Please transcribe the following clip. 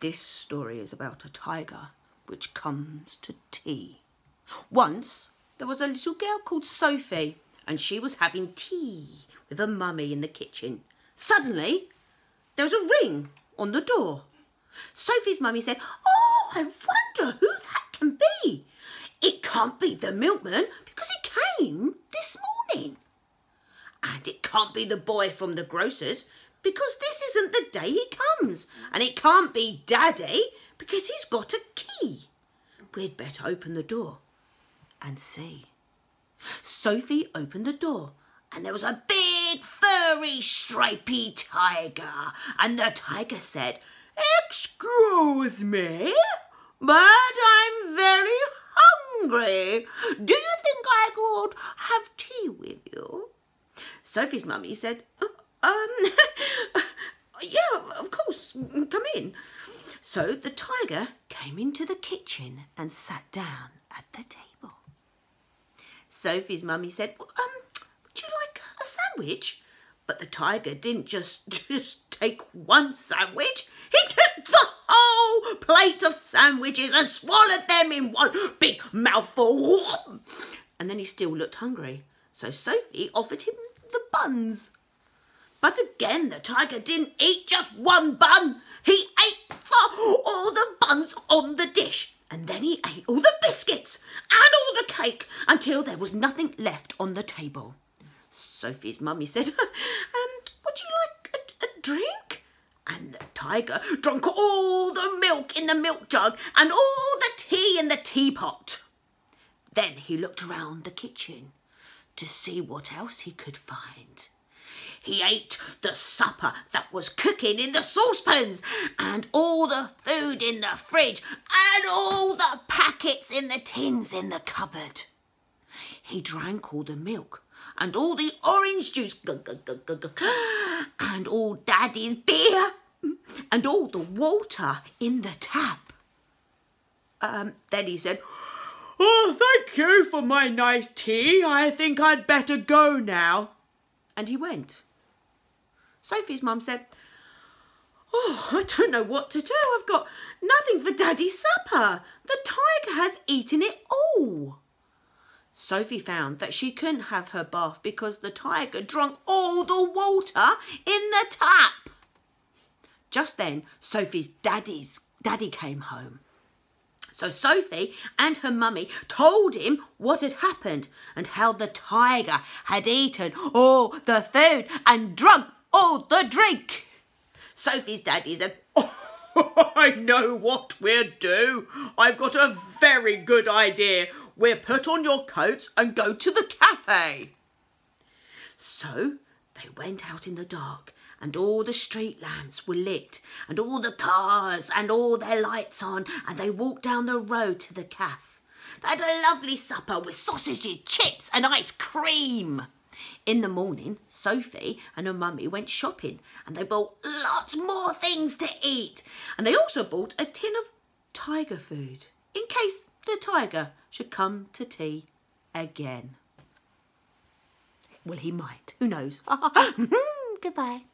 This story is about a tiger which comes to tea. Once there was a little girl called Sophie and she was having tea with her mummy in the kitchen. Suddenly there was a ring on the door. Sophie's mummy said, Oh, I wonder who that can be. It can't be the milkman because he came this morning. And it can't be the boy from the grocer's because this isn't the day he comes. And it can't be Daddy because he's got a key. We'd better open the door and see. Sophie opened the door and there was a big furry stripy tiger. And the tiger said, Excuse me, but I'm very hungry. Do you think I could have tea with you? Sophie's mummy said, um, yeah, of course, come in. So the tiger came into the kitchen and sat down at the table. Sophie's mummy said, um, would you like a sandwich? But the tiger didn't just, just take one sandwich. He took the whole plate of sandwiches and swallowed them in one big mouthful. And then he still looked hungry. So Sophie offered him the buns. But again, the tiger didn't eat just one bun. He ate the, all the buns on the dish. And then he ate all the biscuits and all the cake until there was nothing left on the table. Sophie's mummy said, um, would you like a, a drink? And the tiger drank all the milk in the milk jug and all the tea in the teapot. Then he looked around the kitchen to see what else he could find. He ate the supper that was cooking in the saucepans and all the food in the fridge and all the packets in the tins in the cupboard. He drank all the milk and all the orange juice and all Daddy's beer and all the water in the tap. Um, then he said, Oh, thank you for my nice tea. I think I'd better go now. And he went. Sophie's mum said, Oh, I don't know what to do. I've got nothing for Daddy's supper. The tiger has eaten it all. Sophie found that she couldn't have her bath because the tiger drunk all the water in the tap. Just then, Sophie's daddy's daddy came home. So Sophie and her mummy told him what had happened and how the tiger had eaten all the food and drunk all the drink. Sophie's daddy's said, oh, I know what we'll do. I've got a very good idea. We'll put on your coats and go to the cafe. So they went out in the dark and all the street lamps were lit and all the cars and all their lights on and they walked down the road to the cafe. They had a lovely supper with sausages, chips and ice cream. In the morning, Sophie and her mummy went shopping and they bought lots more things to eat. And they also bought a tin of tiger food in case the tiger should come to tea again. Well, he might. Who knows? Goodbye.